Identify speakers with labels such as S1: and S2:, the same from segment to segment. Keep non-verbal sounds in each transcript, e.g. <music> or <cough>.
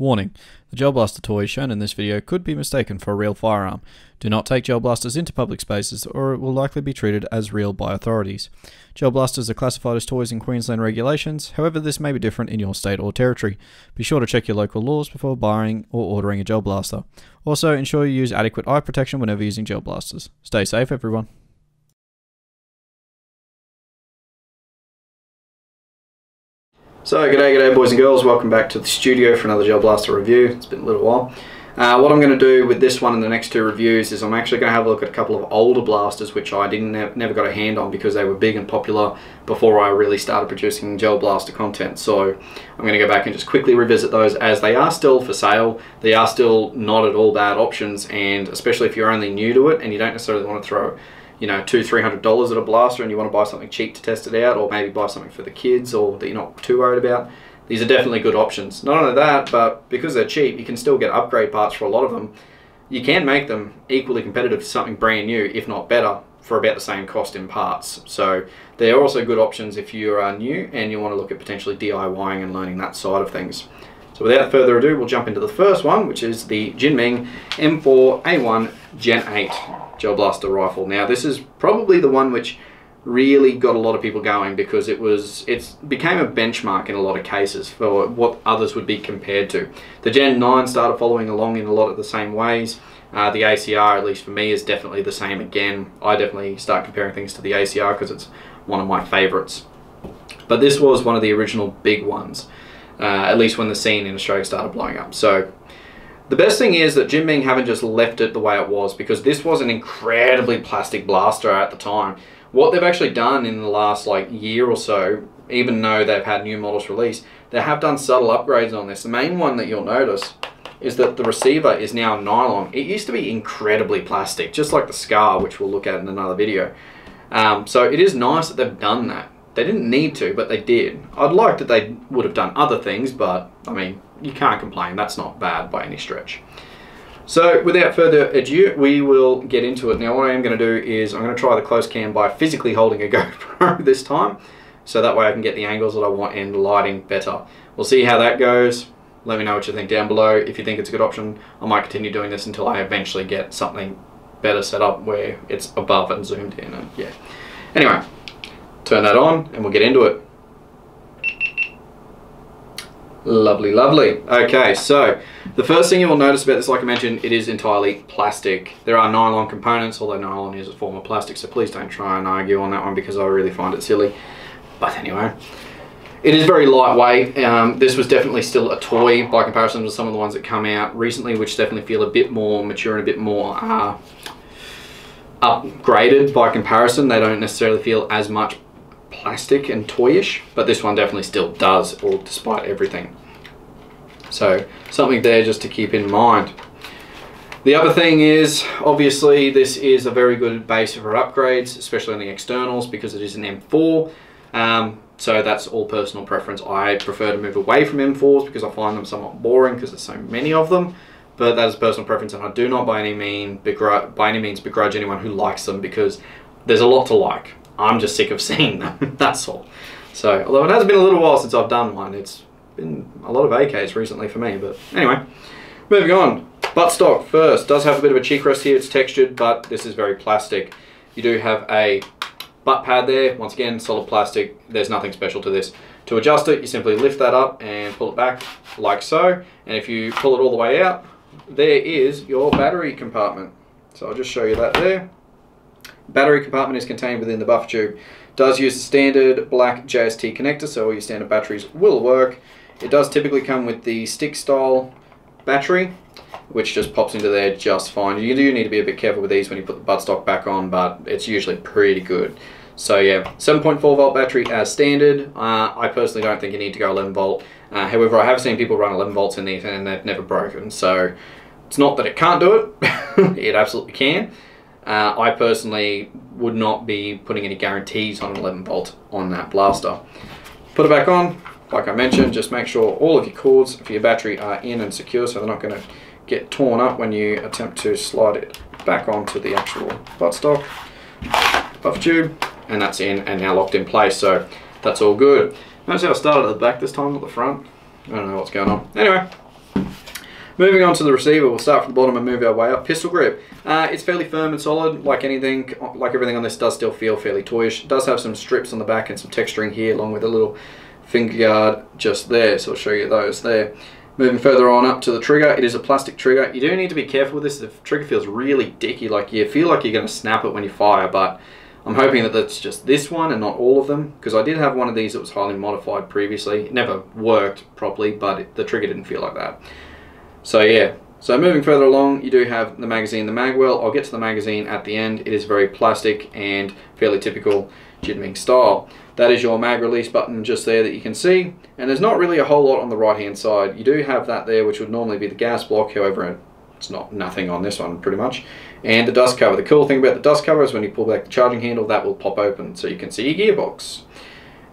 S1: Warning, the Gel Blaster toy shown in this video could be mistaken for a real firearm. Do not take gel blasters into public spaces or it will likely be treated as real by authorities. Gel blasters are classified as toys in Queensland regulations, however this may be different in your state or territory. Be sure to check your local laws before buying or ordering a gel blaster. Also, ensure you use adequate eye protection whenever using gel blasters. Stay safe everyone. So, g'day, g'day, boys and girls. Welcome back to the studio for another Gel Blaster review. It's been a little while. Uh, what I'm going to do with this one and the next two reviews is I'm actually going to have a look at a couple of older blasters which I didn't never got a hand on because they were big and popular before I really started producing Gel Blaster content. So I'm going to go back and just quickly revisit those as they are still for sale. They are still not at all bad options and especially if you're only new to it and you don't necessarily want to throw you know, two, three hundred dollars at a blaster and you want to buy something cheap to test it out, or maybe buy something for the kids or that you're not too worried about, these are definitely good options. Not only that, but because they're cheap, you can still get upgrade parts for a lot of them. You can make them equally competitive to something brand new, if not better, for about the same cost in parts. So they're also good options if you are new and you want to look at potentially DIYing and learning that side of things. So without further ado, we'll jump into the first one, which is the Jinming M4A1 Gen 8 Gel Blaster rifle. Now this is probably the one which really got a lot of people going because it was it became a benchmark in a lot of cases for what others would be compared to. The Gen 9 started following along in a lot of the same ways. Uh, the ACR, at least for me, is definitely the same again. I definitely start comparing things to the ACR because it's one of my favorites. But this was one of the original big ones, uh, at least when the scene in Australia started blowing up. So the best thing is that Jinming haven't just left it the way it was because this was an incredibly plastic blaster at the time. What they've actually done in the last like year or so, even though they've had new models released, they have done subtle upgrades on this. The main one that you'll notice is that the receiver is now nylon. It used to be incredibly plastic, just like the Scar, which we'll look at in another video. Um, so it is nice that they've done that. They didn't need to, but they did. I'd like that they would have done other things, but I mean, you can't complain. That's not bad by any stretch. So without further ado, we will get into it. Now what I am going to do is I'm going to try the close cam by physically holding a <laughs> GoPro this time. So that way I can get the angles that I want and lighting better. We'll see how that goes. Let me know what you think down below. If you think it's a good option, I might continue doing this until I eventually get something better set up where it's above and zoomed in. And yeah. Anyway, turn that on and we'll get into it. Lovely, lovely. Okay, so the first thing you will notice about this, like I mentioned, it is entirely plastic. There are nylon components, although nylon is a form of plastic, so please don't try and argue on that one because I really find it silly. But anyway, it is very lightweight. Um, this was definitely still a toy by comparison to some of the ones that come out recently, which definitely feel a bit more mature and a bit more uh, upgraded by comparison. They don't necessarily feel as much plastic and toyish, but this one definitely still does, all despite everything. So something there just to keep in mind. The other thing is, obviously, this is a very good base for upgrades, especially on the externals, because it is an M4. Um, so that's all personal preference. I prefer to move away from M4s because I find them somewhat boring because there's so many of them. But that is personal preference, and I do not by any mean by any means begrudge anyone who likes them because there's a lot to like. I'm just sick of <laughs> seeing them, that's all. So, although it has been a little while since I've done one, it's been a lot of AKs recently for me, but anyway, moving on. Buttstock first, does have a bit of a cheek rest here, it's textured, but this is very plastic. You do have a butt pad there, once again, solid plastic, there's nothing special to this. To adjust it, you simply lift that up and pull it back like so, and if you pull it all the way out, there is your battery compartment. So I'll just show you that there. Battery compartment is contained within the buffer tube. Does use the standard black JST connector, so all your standard batteries will work. It does typically come with the stick style battery, which just pops into there just fine. You do need to be a bit careful with these when you put the buttstock back on, but it's usually pretty good. So yeah, 7.4 volt battery as standard. Uh, I personally don't think you need to go 11 volt. Uh, however, I have seen people run 11 volts in these and they've never broken. So it's not that it can't do it, <laughs> it absolutely can. Uh, I personally would not be putting any guarantees on an 11 volt on that blaster. Put it back on, like I mentioned, just make sure all of your cords for your battery are in and secure so they're not going to get torn up when you attempt to slide it back onto the actual buttstock buffer tube and that's in and now locked in place so that's all good. Notice how I started at the back this time, not the front. I don't know what's going on. Anyway, Moving on to the receiver, we'll start from the bottom and move our way up. Pistol grip. Uh, it's fairly firm and solid, like anything, like everything on this does still feel fairly toyish. It does have some strips on the back and some texturing here, along with a little finger guard just there, so I'll show you those there. Moving further on up to the trigger, it is a plastic trigger. You do need to be careful with this. The trigger feels really dicky, like you feel like you're going to snap it when you fire, but I'm hoping that that's just this one and not all of them, because I did have one of these that was highly modified previously. It never worked properly, but it, the trigger didn't feel like that. So yeah, so moving further along, you do have the magazine, the magwell. I'll get to the magazine at the end. It is very plastic and fairly typical Jin style. That is your mag release button just there that you can see. And there's not really a whole lot on the right hand side. You do have that there, which would normally be the gas block. However, it's not nothing on this one pretty much. And the dust cover. The cool thing about the dust cover is when you pull back the charging handle, that will pop open so you can see your gearbox.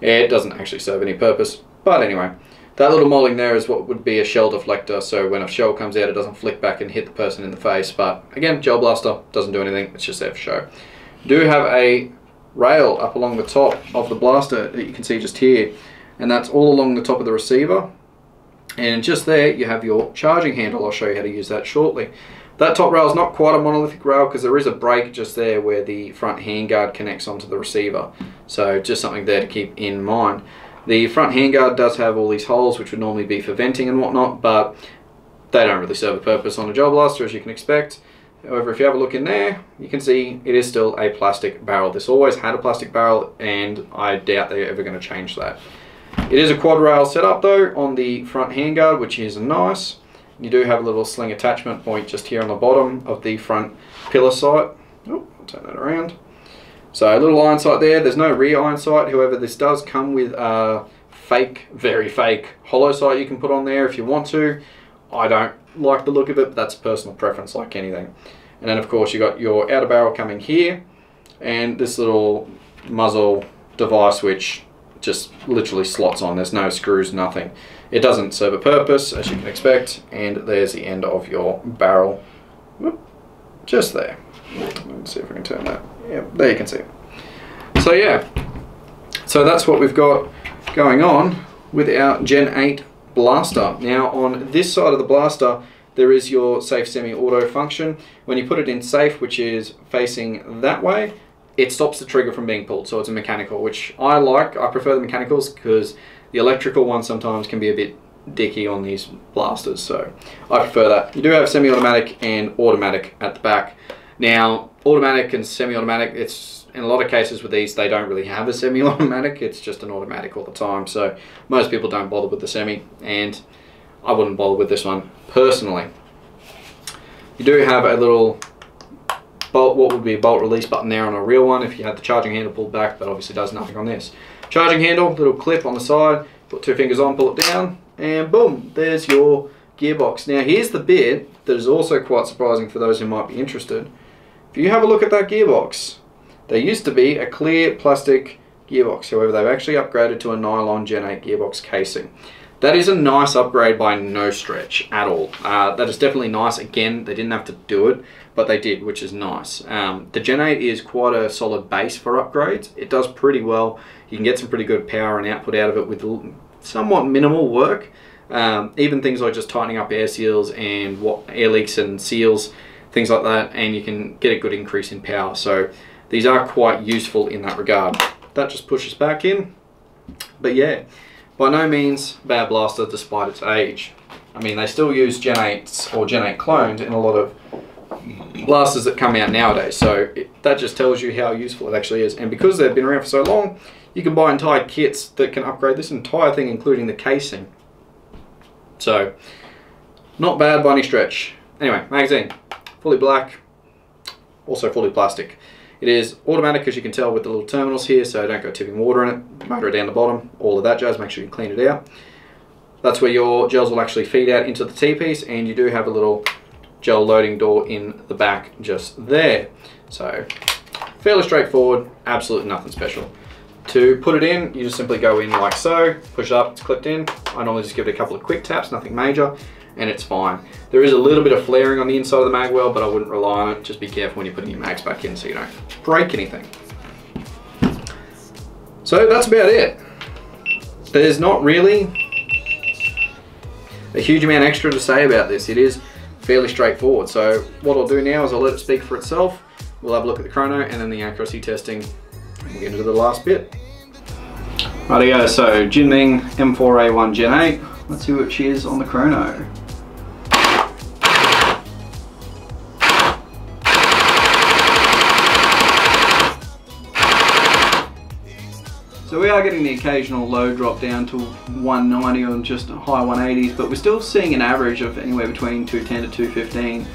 S1: It doesn't actually serve any purpose. But anyway, that little molding there is what would be a shell deflector. So when a shell comes out, it doesn't flick back and hit the person in the face. But again, gel blaster doesn't do anything. It's just there for show. Do have a rail up along the top of the blaster that you can see just here. And that's all along the top of the receiver. And just there you have your charging handle. I'll show you how to use that shortly. That top rail is not quite a monolithic rail because there is a break just there where the front handguard connects onto the receiver. So just something there to keep in mind. The front handguard does have all these holes which would normally be for venting and whatnot but they don't really serve a purpose on a gel blaster as you can expect However, if you have a look in there, you can see it is still a plastic barrel. This always had a plastic barrel and I doubt they're ever going to change that. It is a quad rail setup though on the front handguard, which is nice. You do have a little sling attachment point just here on the bottom of the front pillar sight. Oh, I'll turn that around. So a little iron sight there. There's no rear iron sight. However, this does come with a fake, very fake holo sight you can put on there if you want to. I don't like the look of it, but that's personal preference like anything. And then of course you got your outer barrel coming here and this little muzzle device which just literally slots on. There's no screws, nothing. It doesn't serve a purpose as you can expect and there's the end of your barrel. Whoop, just there. Let's see if we can turn that. Yeah, there you can see. So yeah, so that's what we've got going on with our Gen 8 blaster. Now on this side of the blaster there is your safe semi-auto function. When you put it in safe, which is facing that way, it stops the trigger from being pulled. So it's a mechanical, which I like. I prefer the mechanicals because the electrical one sometimes can be a bit dicky on these blasters. So I prefer that. You do have semi-automatic and automatic at the back. Now, automatic and semi-automatic, it's in a lot of cases with these, they don't really have a semi-automatic. It's just an automatic all the time. So most people don't bother with the semi, and I wouldn't bother with this one personally. You do have a little bolt, what would be a bolt release button there on a real one if you had the charging handle pulled back, but obviously does nothing on this. Charging handle, little clip on the side, put two fingers on, pull it down, and boom, there's your gearbox. Now here's the bit that is also quite surprising for those who might be interested. If you have a look at that gearbox, there used to be a clear plastic gearbox, however they've actually upgraded to a nylon Gen 8 gearbox casing. That is a nice upgrade by no stretch at all. Uh, that is definitely nice. Again, they didn't have to do it, but they did, which is nice. Um, the Gen 8 is quite a solid base for upgrades. It does pretty well. You can get some pretty good power and output out of it with somewhat minimal work. Um, even things like just tightening up air seals and what air leaks and seals, things like that, and you can get a good increase in power. So these are quite useful in that regard. That just pushes back in. But yeah, by no means bad blaster despite its age. I mean, they still use Gen 8s or Gen 8 clones in a lot of blasters that come out nowadays. So it, that just tells you how useful it actually is. And because they've been around for so long, you can buy entire kits that can upgrade this entire thing, including the casing. So, not bad by any stretch. Anyway, magazine, fully black, also fully plastic. It is automatic as you can tell with the little terminals here so don't go tipping water in it. Motor it down the bottom, all of that jazz, make sure you clean it out. That's where your gels will actually feed out into the T-piece and you do have a little gel loading door in the back just there. So fairly straightforward, absolutely nothing special. To put it in, you just simply go in like so, push it up, it's clipped in. I normally just give it a couple of quick taps, nothing major and it's fine. There is a little bit of flaring on the inside of the mag well, but I wouldn't rely on it. Just be careful when you're putting your mags back in so you don't break anything. So that's about it. There's not really a huge amount extra to say about this. It is fairly straightforward. So what I'll do now is I'll let it speak for itself. We'll have a look at the chrono and then the accuracy testing. We'll get into the last bit. Rightio, so Jinming M4A1 Gen 8. Let's see what she is on the chrono. So we are getting the occasional low drop down to 190 or just high 180s, but we're still seeing an average of anywhere between 210 to 215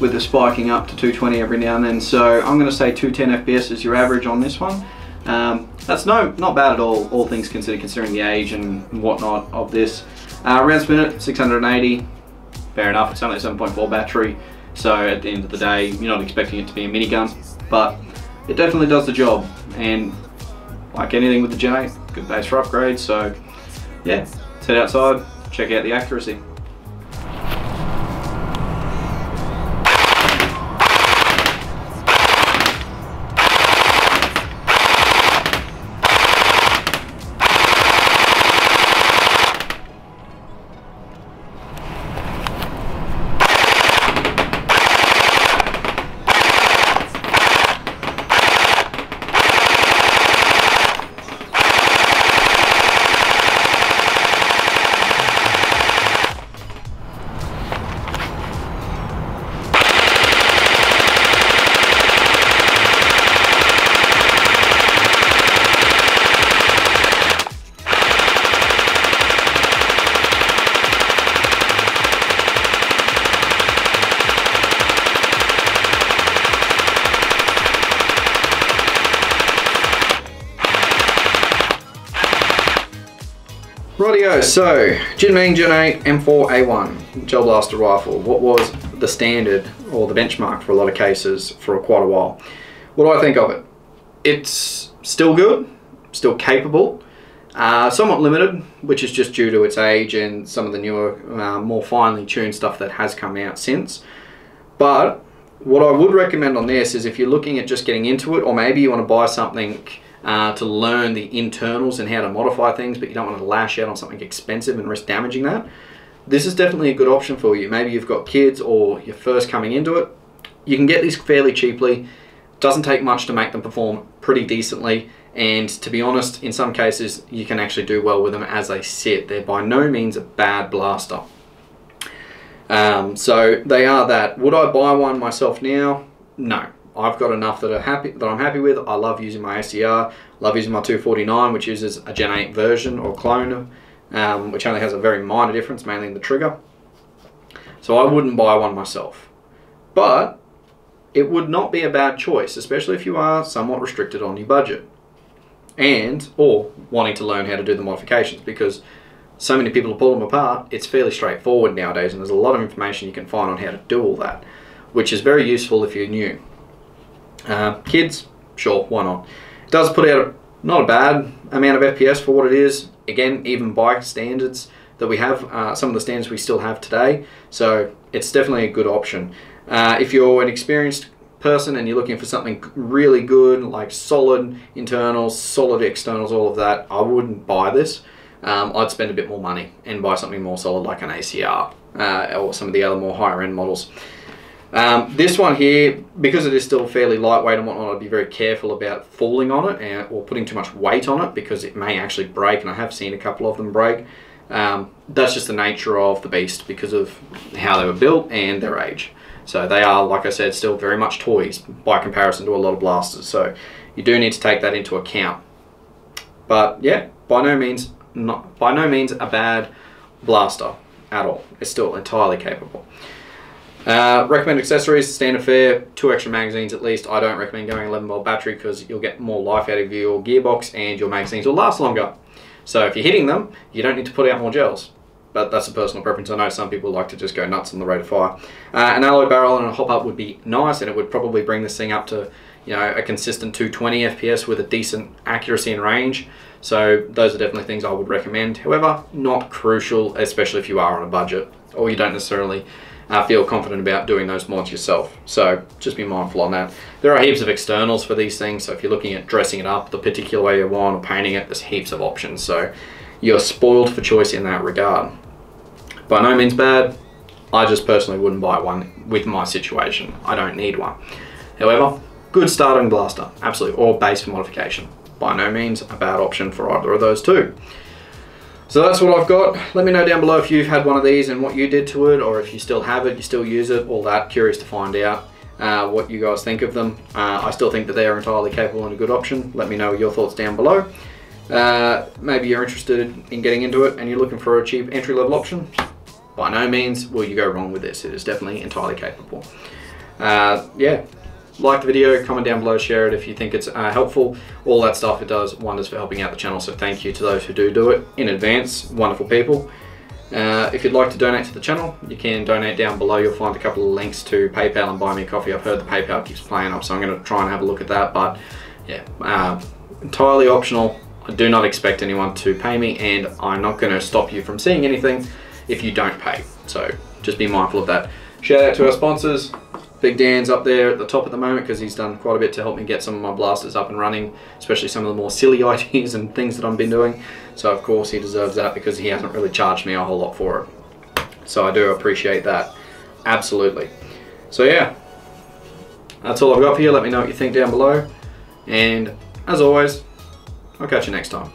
S1: with the spiking up to 220 every now and then. So I'm going to say 210 FPS is your average on this one. Um, that's no not bad at all, all things considered, considering the age and whatnot of this. Uh, rounds per minute, 680. Fair enough, it's only a 7.4 battery, so at the end of the day, you're not expecting it to be a minigun, but it definitely does the job. And like anything with the 8, good base for upgrades. So yeah, head outside, check out the accuracy. So Jinming Gen 8 M4A1 gel blaster rifle. What was the standard or the benchmark for a lot of cases for quite a while? What do I think of it? It's still good, still capable, uh, somewhat limited, which is just due to its age and some of the newer, uh, more finely tuned stuff that has come out since. But what I would recommend on this is if you're looking at just getting into it, or maybe you want to buy something uh, to learn the internals and how to modify things, but you don't want to lash out on something expensive and risk damaging that, this is definitely a good option for you. Maybe you've got kids or you're first coming into it. You can get these fairly cheaply. Doesn't take much to make them perform pretty decently. And to be honest, in some cases, you can actually do well with them as they sit. They're by no means a bad blaster. Um, so they are that. Would I buy one myself now? No. I've got enough that are happy that I'm happy with. I love using my ACR, love using my 249, which uses a Gen 8 version or clone, um, which only has a very minor difference, mainly in the trigger. So I wouldn't buy one myself. But it would not be a bad choice, especially if you are somewhat restricted on your budget. And, or wanting to learn how to do the modifications, because so many people pull them apart, it's fairly straightforward nowadays, and there's a lot of information you can find on how to do all that, which is very useful if you're new. Uh, kids, sure, why not? It does put out not a bad amount of FPS for what it is. Again, even by standards that we have, uh, some of the standards we still have today. So it's definitely a good option. Uh, if you're an experienced person and you're looking for something really good, like solid internals, solid externals, all of that, I wouldn't buy this. Um, I'd spend a bit more money and buy something more solid like an ACR uh, or some of the other more higher end models. Um, this one here, because it is still fairly lightweight and whatnot, I'd be very careful about falling on it and, or putting too much weight on it because it may actually break, and I have seen a couple of them break. Um, that's just the nature of the beast because of how they were built and their age. So they are, like I said, still very much toys by comparison to a lot of blasters. So you do need to take that into account. But yeah, by no means not by no means a bad blaster at all. It's still entirely capable. Uh, recommend accessories, standard fare, two extra magazines at least. I don't recommend going 11 volt battery because you'll get more life out of your gearbox and your magazines will last longer. So if you're hitting them, you don't need to put out more gels. But that's a personal preference. I know some people like to just go nuts on the rate of fire. Uh, an alloy barrel and a hop up would be nice and it would probably bring this thing up to you know a consistent 220 FPS with a decent accuracy and range. So those are definitely things I would recommend. However, not crucial, especially if you are on a budget or you don't necessarily uh, feel confident about doing those mods yourself. So just be mindful on that. There are heaps of externals for these things, so if you're looking at dressing it up the particular way you want or painting it, there's heaps of options. So you're spoiled for choice in that regard. By no means bad. I just personally wouldn't buy one with my situation. I don't need one. However, good starting blaster, absolutely, or base for modification. By no means a bad option for either of those two. So that's what I've got. Let me know down below if you've had one of these and what you did to it, or if you still have it, you still use it, all that. Curious to find out uh, what you guys think of them. Uh, I still think that they are entirely capable and a good option. Let me know your thoughts down below. Uh, maybe you're interested in getting into it and you're looking for a cheap entry level option. By no means will you go wrong with this. It is definitely entirely capable. Uh, yeah, like the video, comment down below, share it if you think it's uh, helpful. All that stuff, it does wonders for helping out the channel. So thank you to those who do do it in advance. Wonderful people. Uh, if you'd like to donate to the channel, you can donate down below. You'll find a couple of links to PayPal and Buy Me a Coffee. I've heard the PayPal keeps playing up, so I'm going to try and have a look at that. But yeah, uh, entirely optional. I do not expect anyone to pay me, and I'm not going to stop you from seeing anything if you don't pay. So just be mindful of that. Shout out to our sponsors. Big Dan's up there at the top at the moment because he's done quite a bit to help me get some of my blasters up and running, especially some of the more silly <laughs> ideas and things that I've been doing. So of course he deserves that because he hasn't really charged me a whole lot for it. So I do appreciate that, absolutely. So yeah, that's all I've got for you. Let me know what you think down below. And as always, I'll catch you next time.